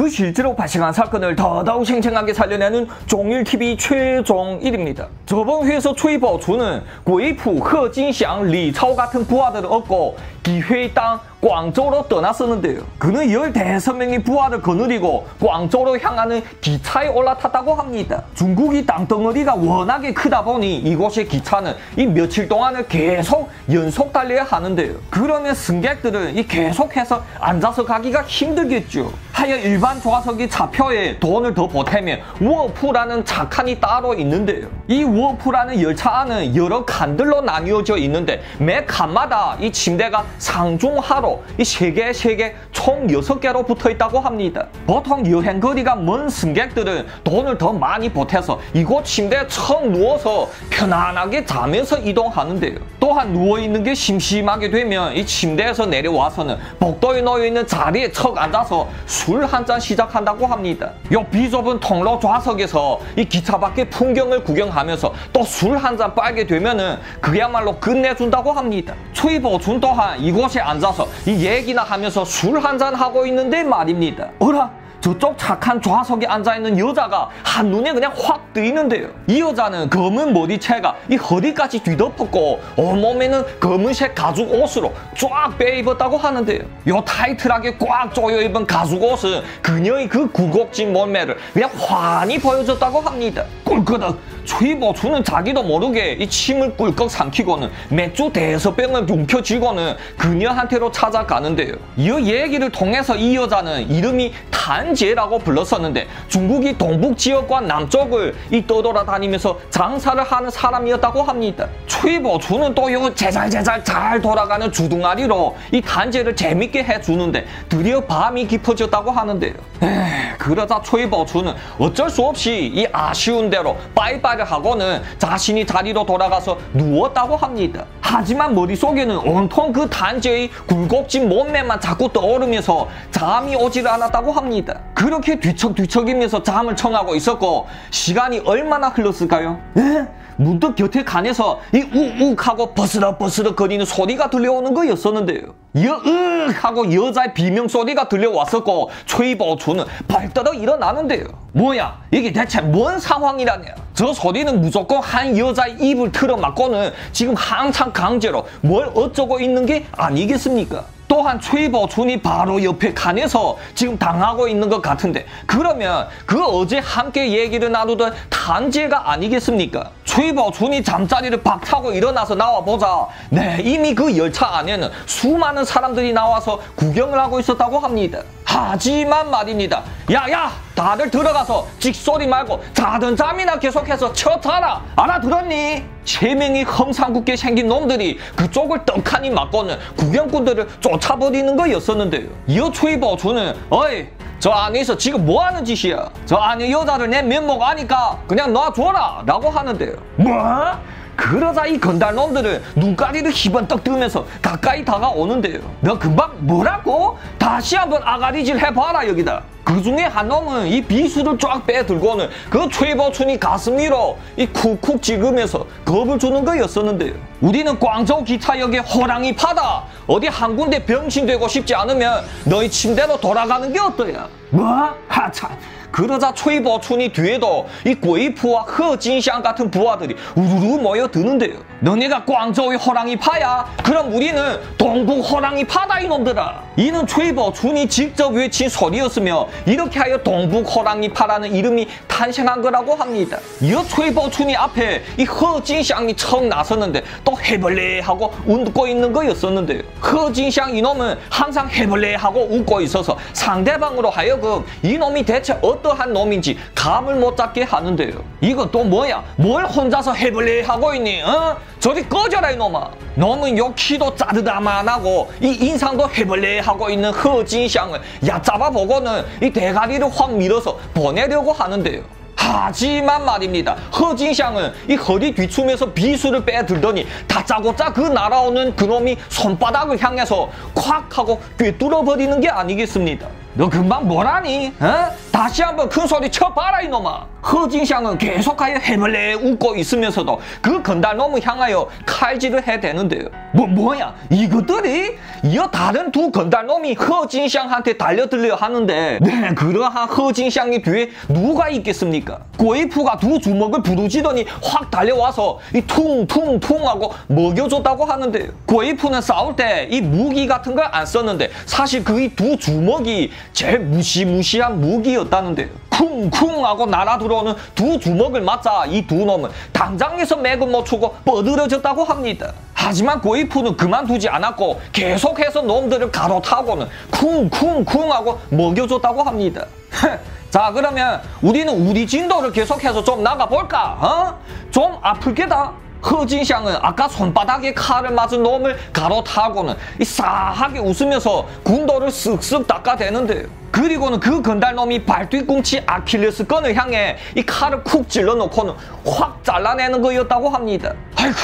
그 실제로 발생한 사건을 더더욱 생생하게 살려내는 종일TV 최종일입니다. 저번 회에서 최보주는 구이프, 허진祥, 리차오 같은 부하들을 얻고 기회당 광저우로 떠났었는데요. 그는 15명의 부하를 거느리고 광저우로 향하는 기차에 올라탔다고 합니다. 중국이 땅덩어리가 워낙에 크다 보니 이곳의 기차는 이 며칠 동안을 계속 연속 달려야 하는데요. 그러면 승객들은 이 계속해서 앉아서 가기가 힘들겠죠. 하여 일반 좌석의 차표에 돈을 더 보태면 卧铺라는 차칸이 따로 있는데요. 이 卧铺라는 열차 안은 여러 칸들로 나뉘어져 있는데 매 칸마다 이 침대가 상중하로 이 세 개, 세 개, 총 여섯 개로 붙어 있다고 합니다. 보통 여행 거리가 먼 승객들은 돈을 더 많이 보태서 이곳 침대에 척 누워서 편안하게 자면서 이동하는데요. 또한 누워있는 게 심심하게 되면 이 침대에서 내려와서는 복도에 놓여있는 자리에 척 앉아서 술 한 잔 시작한다고 합니다. 요 비좁은 통로 좌석에서 이 기차 밖의 풍경을 구경하면서 또 술 한 잔 빨게 되면은 그야말로 끝내준다고 합니다. 최보춘 또한 이곳에 앉아서 이 얘기나 하면서 술한 잔 하고 있는데 말입니다. 어라? 저쪽 착한 좌석에 앉아있는 여자가 한눈에 그냥 확 뜨이는데요. 이 여자는 검은 머리채가 이 허리까지 뒤덮었고 온몸에는 검은색 가죽 옷으로 쫙 빼입었다고 하는데요. 요 타이트하게 꽉 조여 입은 가죽 옷은 그녀의 그 굴곡진 몸매를 그냥 환히 보여줬다고 합니다. 꿀끄덕 최보수는 자기도 모르게 이 침을 꿀꺽 삼키고는 맥주 대여섯 병을 움켜쥐고는 그녀한테로 찾아가는데요. 이 얘기를 통해서 이 여자는 이름이 탄제라고 불렀었는데 중국이 동북 지역과 남쪽을 이 떠돌아다니면서 장사를 하는 사람이었다고 합니다. 최보수는 또요 제잘제잘 잘 돌아가는 주둥아리로 이 탄제를 재밌게 해주는데 드디어 밤이 깊어졌다고 하는데요. 에이, 그러자 최보수는 어쩔 수 없이 이 아쉬운 대로 빠이빠이 를 하고는 자신이 자리로 돌아가서 누웠다고 합니다. 하지만 머릿속에는 온통 그 단지의 굴곡진 몸매만 자꾸 떠오르면서 잠이 오질 않았다고 합니다. 그렇게 뒤척뒤척이면서 잠을 청하고 있었고 시간이 얼마나 흘렀을까요? 에? 문득 곁에 간에서 이 우욱 하고 버스럭버스럭 거리는 소리가 들려오는 거였었는데요. 여윽 하고 여자의 비명 소리가 들려왔었고 최보주는 발더덕 일어나는데요. 뭐야 이게 대체 뭔 상황이라냐. 저 소리는 무조건 한 여자의 입을 틀어막고는 지금 한창 강제로 뭘 어쩌고 있는 게 아니겠습니까? 또한 최보준이 바로 옆에 칸에서 지금 당하고 있는 것 같은데 그러면 그 어제 함께 얘기를 나누던 단지가 아니겠습니까? 최보준이 잠자리를 박차고 일어나서 나와보자 네 이미 그 열차 안에는 수많은 사람들이 나와서 구경을 하고 있었다고 합니다. 하지만 말입니다. 야야 다들 들어가서 찍소리 말고 자든 잠이나 계속해서 쳐자라 알아들었니? 세 명이 험상궂게 생긴 놈들이 그쪽을 떡하니 맞고는 구경꾼들을 쫓아버리는 거였었는데요. 이어 최보주는 어이 저 안에서 지금 뭐 하는 짓이야? 저 안에 여자를 내 면목 아니까 그냥 놔줘라 라고 하는데요. 뭐? 그러자 이 건달놈들은 눈가리를 희번떡 뜨면서 가까이 다가오는데요. 너 금방 뭐라고? 다시 한번 아가리질 해봐라 여기다. 그 중에 한 놈은 이 비수를 쫙 빼들고는 그 최보춘이 가슴 위로 이 쿡쿡 찍으면서 겁을 주는 거였었는데요. 우리는 광저우 기차역에 호랑이 파다. 어디 한 군데 병신되고 싶지 않으면 너희 침대로 돌아가는 게 어떠냐? 뭐? 하차. 그러자 최보춘이 뒤에도 이 웨이프와 허진샹 같은 부하들이 우르르 모여드는데요. 너네가 광저우의 호랑이 파야? 그럼 우리는 동북 호랑이 파다 이놈들아. 이는 최보춘이 직접 외친 소리였으며 이렇게 하여 동북 호랑이 파라는 이름이 탄생한 거라고 합니다. 이어 최보춘이 앞에 이 허진샹이 척 나섰는데 또 해벌레 하고 웃고 있는 거였었는데요. 허진샹 이놈은 항상 해벌레 하고 웃고 있어서 상대방으로 하여금 이놈이 대체 어떠한 놈인지 감을 못 잡게 하는데요. 이거 또 뭐야? 뭘 혼자서 해벌레 하고 있니? 어? 저리 꺼져라 이놈아. 요 키도 짜르다만하고 이 인상도 해벌레 하고 있는 허진샹을 얕잡아 보고는 이 대가리를 확 밀어서 보내려고 하는데요. 하지만 말입니다. 허진샹은 이 허리 뒤춤에서 비수를 빼들더니 다짜고짜 그 날아오는 그놈이 손바닥을 향해서 콱 하고 꿰뚫어 버리는 게 아니겠습니까? 너 금방 뭐라니? 어? 다시 한번 큰 소리 쳐봐라 이놈아. 허진샹은 계속하여 해벌레 웃고 있으면서도 그 건달놈을 향하여 칼질을 해대는데요. 뭐 뭐야 이것들이 이어 다른 두 건달놈이 허진샹한테 달려들려 하는데 네 그러한 허진샹의 뒤에 누가 있겠습니까? 꼬이프가 두 주먹을 부르지더니 확 달려와서 이 퉁퉁퉁 하고 먹여줬다고 하는데 꼬이프는 싸울 때 이 무기 같은 걸 안 썼는데 사실 그 이 두 주먹이 제일 무시무시한 무기였다는데 쿵쿵 하고 날아 들어오는 두 주먹을 맞자 이 두 놈은 당장에서 맥을 못 추고 뻗으러졌다고 합니다. 하지만 고이프는 그만두지 않았고 계속해서 놈들을 가로타고는 쿵쿵쿵 하고 먹여줬다고 합니다. 자 그러면 우리는 우리 진도를 계속해서 좀 나가볼까? 어? 좀 아플게다. 허진샹은 아까 손바닥에 칼을 맞은 놈을 가로타고는 이 싸하게 웃으면서 군도를 쓱쓱 닦아대는데요. 그리고는 그 건달놈이 발뒤꿈치 아킬레스 건을 향해 이 칼을 쿡 찔러놓고는 확 잘라내는 거였다고 합니다. 아이고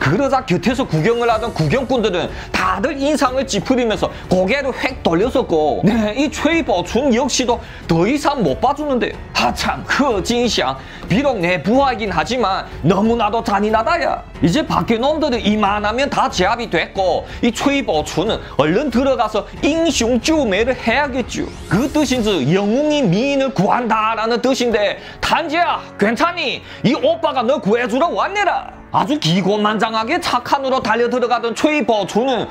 그러자 곁에서 구경을 하던 구경꾼들은 다들 인상을 찌푸리면서 고개를 획 돌렸었고 네, 이 최이보춘 역시도 더 이상 못 봐주는데 하참 허진샹 비록 내 부하이긴 하지만 너무나도 잔인하다야. 이제 밖에 놈들은 이만하면 다 제압이 됐고 이 최이보춘은 얼른 들어가서 인숑쭈매를 해야겠죠 그 뜻인지 영웅이 미인을 구한다라는 뜻인데 단지야 괜찮니? 이 오빠가 너 구해주러 왔네라 아주 기고만장하게 착한으로 달려 들어가던 최이버주는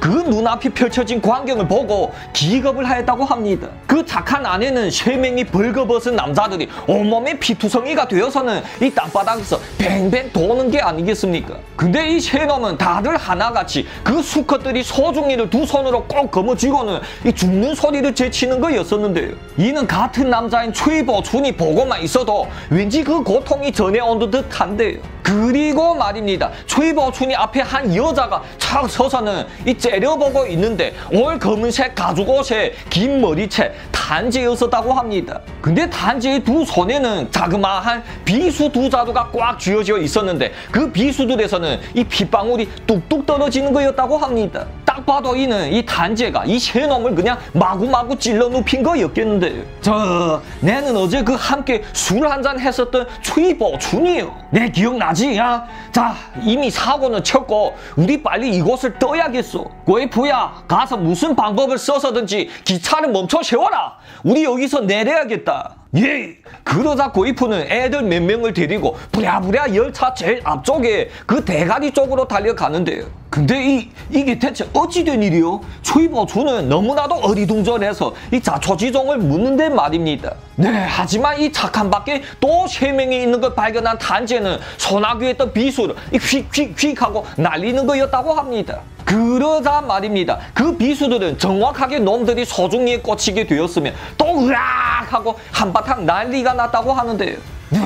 그 눈앞이 펼쳐진 광경을 보고 기겁을 하였다고 합니다. 그 착한 아내는 세 명이 벌거벗은 남자들이 온몸에 피투성이가 되어서는 이 땅바닥에서 뱅뱅 도는 게 아니겠습니까? 근데 이세 놈은 다들 하나같이 그 수컷들이 소중이를 두 손으로 꼭 거머쥐고는 이 죽는 소리를 제치는 거였었는데요. 이는 같은 남자인 최보춘이 보고만 있어도 왠지 그 고통이 전해온 듯 한데요. 그리고 말입니다. 최보춘이 앞에 한 여자가 착 서서는 이 째려보고 있는데 올 검은색 가죽 옷에 긴 머리채 단지였었다고 합니다. 근데 단지의 두 손에는 자그마한 비수 두 자루가 꽉 쥐어져 있었는데 그 비수들에서는 이 핏방울이 뚝뚝 떨어지는 거였다고 합니다. 딱 봐도 이는 이 단지가 이세 놈을 그냥 마구마구 찔러 눕힌 거였겠는데 저 내는 어제 그 함께 술 한 잔 했었던 최보춘이요. 내 기억나지? 야? 자 이미 사고는 쳤고 우리 빨리 이곳을 떠야겠어. 웨이프야 가서 무슨 방법을 써서든지 기차를 멈춰 세워라. 우리 여기서 내려야겠다. 예! 그러자 고이프는 애들 몇 명을 데리고 부랴부랴 열차 제일 앞쪽에 그 대가리 쪽으로 달려가는데요. 근데 이, 이게 대체 어찌된 일이요? 초이보주는 너무나도 어리둥절해서 이 자초지종을 묻는데 말입니다. 네, 하지만 이 착한 밖에 또 세 명이 있는 걸 발견한 단지는 소나귀에 있던 비수를 휙휙휙 하고 날리는 거였다고 합니다. 그러자 말입니다. 그 비수들은 정확하게 놈들이 소중이에 꽂히게 되었으면 또 으악 하고 한바탕 난리가 났다고 하는데요. 네,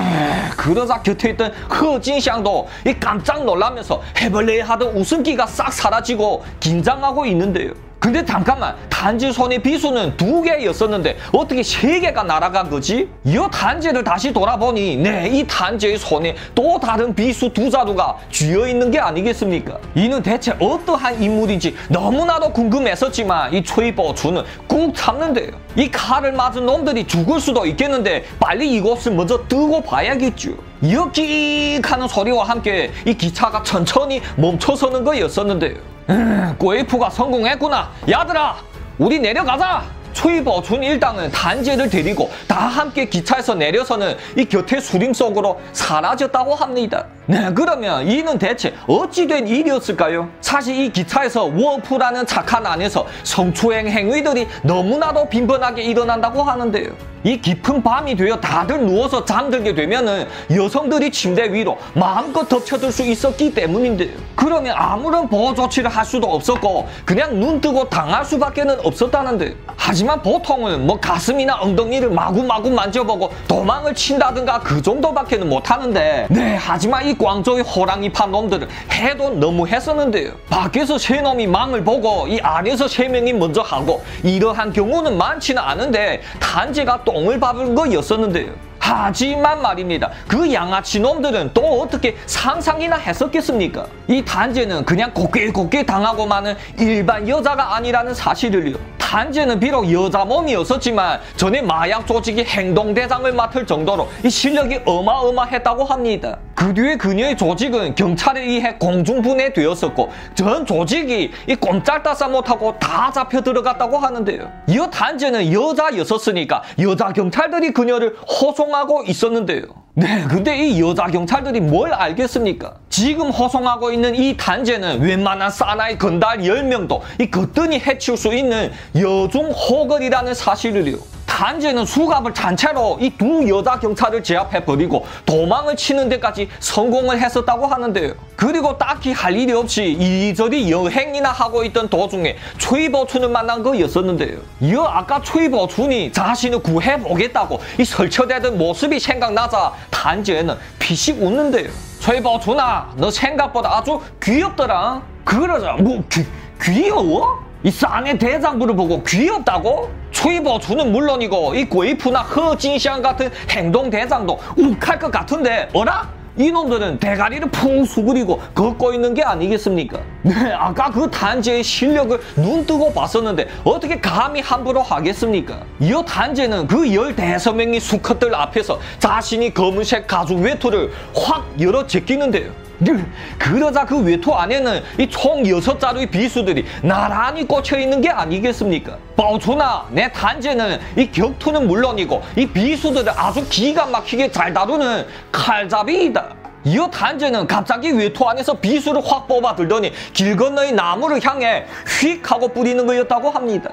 그러자 곁에 있던 허진샹도 이 깜짝 놀라면서 해벌레 하던 웃음기가 싹 사라지고 긴장하고 있는데요. 근데 잠깐만 단지 손의 비수는 두 개였었는데 어떻게 세 개가 날아간 거지? 이 단지를 다시 돌아보니 네 이 단지의 손에 또 다른 비수 두 자루가 쥐어 있는 게 아니겠습니까? 이는 대체 어떠한 인물인지 너무나도 궁금했었지만 이 최보주는 꾹 참는데요. 이 칼을 맞은 놈들이 죽을 수도 있겠는데 빨리 이곳을 먼저 뜨고 봐야겠죠. 이어 끼익 하는 소리와 함께 이 기차가 천천히 멈춰서는 거였었는데요. 음, 꼬이프가 성공했구나. 야들아, 우리 내려가자. 최보춘 일당은 단지를 데리고 다 함께 기차에서 내려서는 이 곁에 수림 속으로 사라졌다고 합니다. 네, 그러면 이는 대체 어찌 된 일이었을까요? 사실 이 기차에서 卧铺라는 차칸 안에서 성추행 행위들이 너무나도 빈번하게 일어난다고 하는데요. 이 깊은 밤이 되어 다들 누워서 잠들게 되면은 여성들이 침대 위로 마음껏 덮쳐들 수 있었기 때문인데요. 그러면 아무런 보호 조치를 할 수도 없었고 그냥 눈 뜨고 당할 수밖에는 없었다는데 하지만 보통은 뭐 가슴이나 엉덩이를 마구마구 만져보고 도망을 친다든가 그 정도밖에는 못하는데 네 하지만 이 광저우의 호랑이판 놈들은 해도 너무 했었는데요. 밖에서 세 놈이 망을 보고 이 안에서 세 명이 먼저 하고 이러한 경우는 많지는 않은데 단지가 똥을 밟은 거였었는데요. 하지만 말입니다. 그 양아치 놈들은 또 어떻게 상상이나 했었겠습니까? 이 단지는 그냥 곱게 곱게 당하고 마는 일반 여자가 아니라는 사실을요. 단지는 비록 여자 몸이었었지만 전에 마약 조직이 행동 대장을 맡을 정도로 이 실력이 어마어마했다고 합니다. 그 뒤에 그녀의 조직은 경찰에 의해 공중분해되었었고 전 조직이 이 꼼짝달싹 못하고 다 잡혀 들어갔다고 하는데요. 이 단지는 여자였었으니까 여자 경찰들이 그녀를 호송하고 있었는데요. 네, 근데 이 여자 경찰들이 뭘 알겠습니까? 지금 호송하고 있는 이 단지는 웬만한 사나이 건달 10명도 이 거뜬히 해칠 수 있는 여중 호걸이라는 사실을요. 단지는 수갑을 잔채로 이 두 여자 경찰을 제압해버리고 도망을 치는 데까지 성공을 했었다고 하는데요. 그리고 딱히 할 일이 없이 이리저리 여행이나 하고 있던 도중에 최이버춘을 만난 거였었는데요. 이어 아까 최이버춘이 자신을 구해보겠다고 이 설쳐대던 모습이 생각나자 단지에는 피식 웃는데요. 최이버춘아, 너 생각보다 아주 귀엽더라. 그러자 뭐 귀, 귀여워? 이 쌍의 대장부를 보고 귀엽다고? 최이버주는 물론이고 이 고이프나 허진샹 같은 행동 대장도 욱할 것 같은데 어라? 이놈들은 대가리를 푹 수그리고 걷고 있는 게 아니겠습니까? 네, 아까 그 단지의 실력을 눈 뜨고 봤었는데 어떻게 감히 함부로 하겠습니까? 이 단지는 그 열대섯 명의 수컷들 앞에서 자신이 검은색 가죽 외투를 확 열어 제끼는데요. 그러자 그 외투 안에는 이 총 여섯 자루의 비수들이 나란히 꽂혀 있는 게 아니겠습니까? 바오초나 내 단지는 이 격투는 물론이고 이 비수들을 아주 기가 막히게 잘 다루는 칼잡이이다. 이어 단지는 갑자기 외투 안에서 비수를 확 뽑아 들더니 길 건너의 나무를 향해 휙 하고 뿌리는 거였다고 합니다.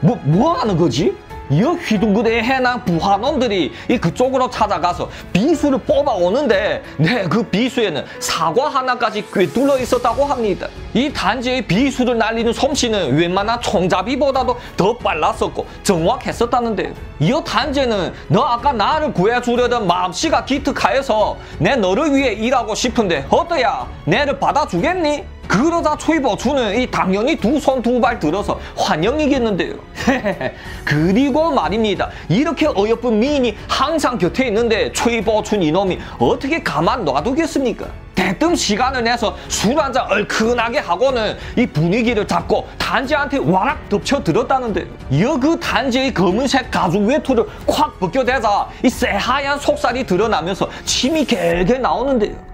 뭐, 뭐 하는 거지? 이 휘둥그레 해난 부하놈들이 이 그쪽으로 찾아가서 비수를 뽑아오는데 네, 그 비수에는 사과 하나까지 꿰뚫려 있었다고 합니다. 이 단지의 비수를 날리는 솜씨는 웬만한 총잡이보다도 더 빨랐었고 정확했었다는데요. 이 단지는 너 아까 나를 구해주려던 마음씨가 기특하여서 내 너를 위해 일하고 싶은데 어떠야? 내를 받아주겠니? 그러자 초이버 주는 이 당연히 두 손 두 발 들어서 환영이겠는데요. 그리고 말입니다. 이렇게 어여쁜 미인이 항상 곁에 있는데 초이버춘 이놈이 어떻게 가만 놔두겠습니까? 대뜸 시간을 내서 술 한잔 얼큰하게 하고는 이 분위기를 잡고 단지한테 와락 덮쳐 들었다는데 이어 그 단지의 검은색 가죽 외투를 콱 벗겨대자 이 새하얀 속살이 드러나면서 침이 갤갤 나오는데요.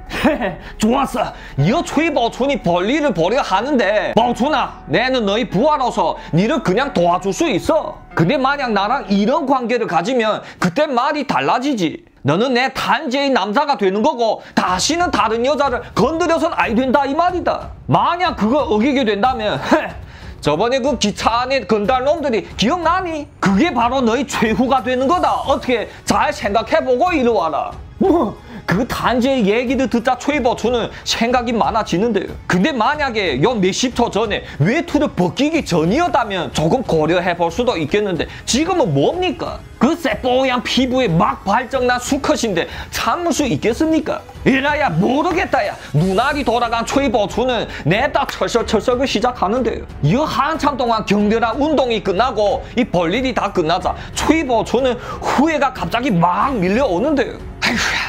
좋았어. 이어 최보춘이 볼일을 보려 하는데 보춘아, 내는 너희 부하로서 니를 그냥 도와줄 수 있어. 근데 만약 나랑 이런 관계를 가지면 그때 말이 달라지지. 너는 내 단지의 남자가 되는 거고 다시는 다른 여자를 건드려선 아이 된다 이 말이다. 만약 그거 어기게 된다면 저번에 그 기차 안에 건달 놈들이 기억나니? 그게 바로 너희 최후가 되는 거다. 어떻게 잘 생각해보고 이리 와라. 뭐? 그 단지의 얘기를 듣자 초이버추는 생각이 많아지는데요. 근데 만약에 요 몇십 초 전에 외투를 벗기기 전이었다면 조금 고려해 볼 수도 있겠는데 지금은 뭡니까? 그 새뽀얀 피부에 막 발정난 수컷인데 참을 수 있겠습니까? 이라야 모르겠다야 눈알이 돌아간 초이버추는 내딱 철썩철썩을 시작하는데요. 이 한참 동안 격렬한 운동이 끝나고 이 볼일이 다 끝나자 초이버추는 후회가 갑자기 막 밀려오는데요. 아휴야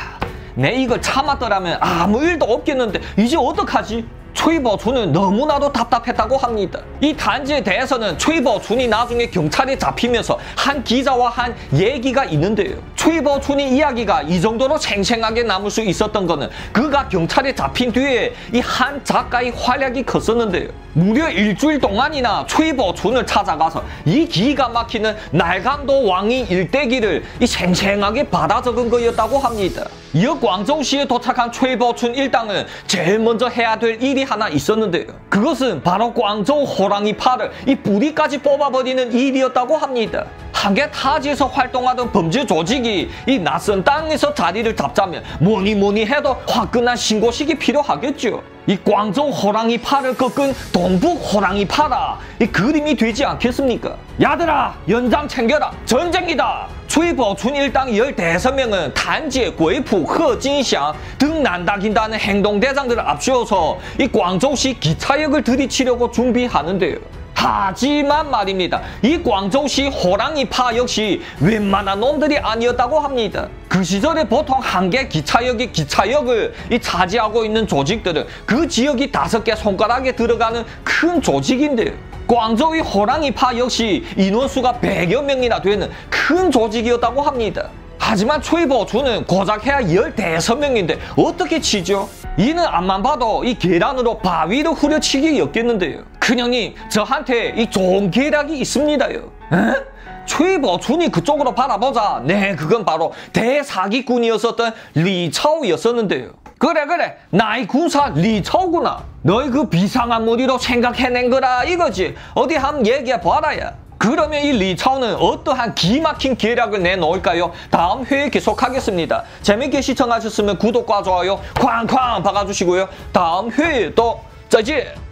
내 이걸 참았더라면 아무 일도 없겠는데 이제 어떡하지? 최이버준은 너무나도 답답했다고 합니다. 이 단지에 대해서는 최이버준이 나중에 경찰에 잡히면서 한 기자와 한 얘기가 있는데요. 최이버준의 이야기가 이 정도로 생생하게 남을 수 있었던 것은 그가 경찰에 잡힌 뒤에 이 한 작가의 활약이 컸었는데요. 무려 일주일 동안이나 최이버준을 찾아가서 이 기가 막히는 날강도 왕의 일대기를 이 생생하게 받아 적은 거였다고 합니다. 이어 광저우시에 도착한 최이버춘 일당은 제일 먼저 해야 될 일이 하나 있었는데요. 그것은 바로 광저우 호랑이 팔을 이 뿌리까지 뽑아버리는 일이었다고 합니다. 한개 타지에서 활동하던 범죄 조직이 이 낯선 땅에서 자리를 잡자면 뭐니 뭐니 해도 화끈한 신고식이 필요하겠죠. 이 광저우 호랑이 팔을 꺾은 동북 호랑이 파라 이 그림이 되지 않겠습니까? 야들아 연장 챙겨라 전쟁이다 최보춘 일당 15명은 단지의 고이프 허진祥등 난다긴다는 행동 대장들을 앞세워서 이 광저우시 기차역을 들이치려고 준비하는데요. 하지만 말입니다. 이 광저우시 호랑이파 역시 웬만한 놈들이 아니었다고 합니다. 그 시절에 보통 한 개 기차역이 기차역을 이 차지하고 있는 조직들은 그 지역이 다섯 개 손가락에 들어가는 큰 조직인데요. 광저우의 호랑이파 역시 인원수가 100여 명이나 되는 큰 조직이었다고 합니다. 하지만 최보주는 고작 해야 15명인데 어떻게 치죠? 이는 앞만 봐도 이 계란으로 바위를 후려치기였겠는데요. 큰형님, 저한테 이 좋은 계략이 있습니다요. 에? 최보준이 그쪽으로 바라보자. 네, 그건 바로 대사기꾼이었었던 리차오였었는데요. 그래 그래 나의 군사 리차오구나. 너희 그 비상한 무리로 생각해낸 거라 이거지. 어디 한번 얘기해 봐라야. 그러면 이 리차오는 어떠한 기막힌 계략을 내놓을까요? 다음 회에 계속하겠습니다. 재밌게 시청하셨으면 구독과 좋아요 쾅쾅 박아주시고요. 다음 회에 또 짜지!